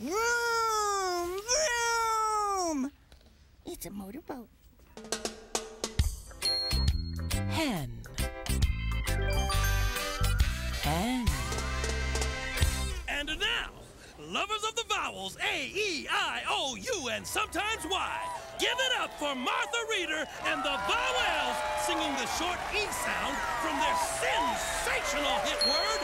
Vroom, vroom. It's a motorboat. Hen. Hen. And now, lovers of the vowels A, E, I, O, U, and sometimes Y, give it up for Martha Reader and the Vowelles singing the short E sound from their sensational hit word.